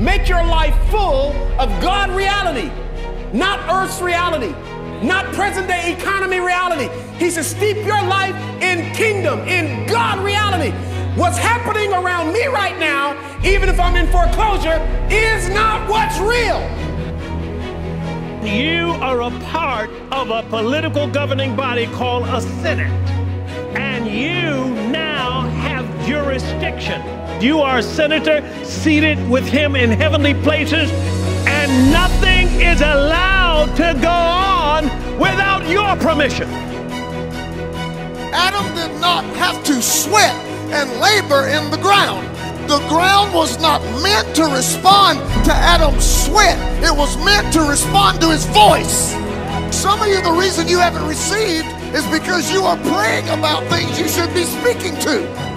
Make your life full of God reality, not earth's reality, not present day economy reality. He says, steep your life in kingdom, in God reality. What's happening around me right now, even if I'm in foreclosure, is not what's real. You are a part of a political governing body called a Senate. And you now have jurisdiction. You are a senator seated with him in heavenly places, and nothing is allowed to go on without your permission. Adam did not have to sweat and labor in the ground. The ground was not meant to respond to Adam's sweat, it was meant to respond to his voice. Some of you, the reason you haven't received is because you are praying about things you should be speaking to.